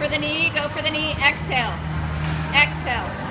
for the knee, go for the knee, exhale. Exhale.